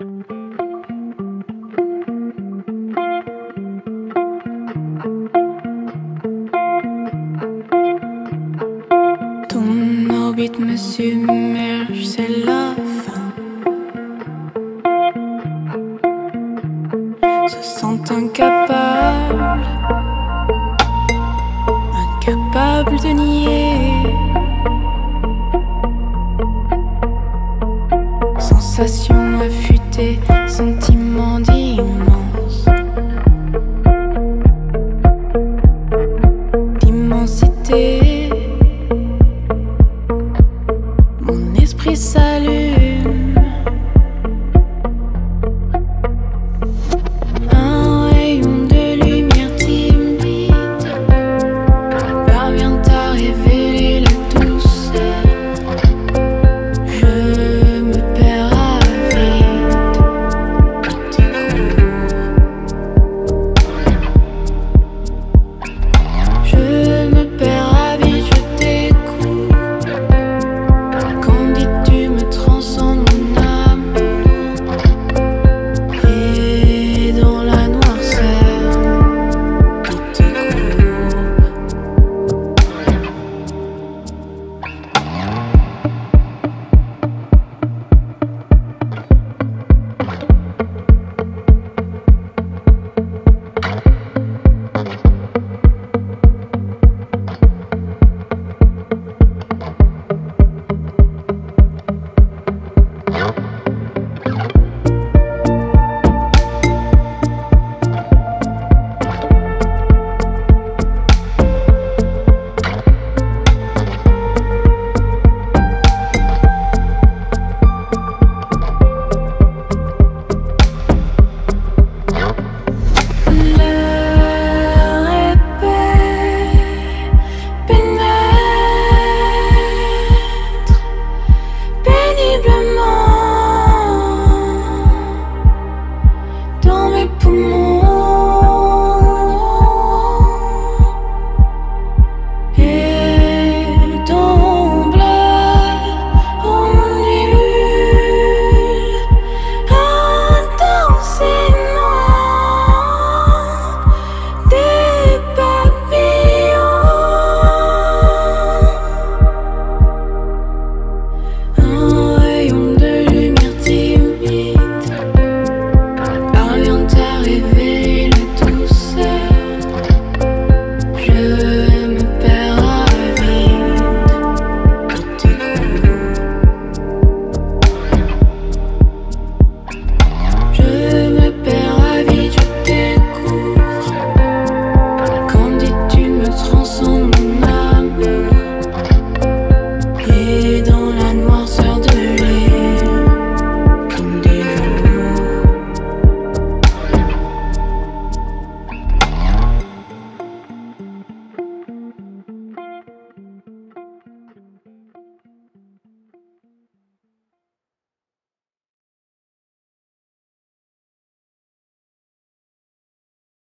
Ton orbite me submerge, c'est la fin. Se sent incapable, incapable de nier. Sensation affûtée, sentiment d'immense.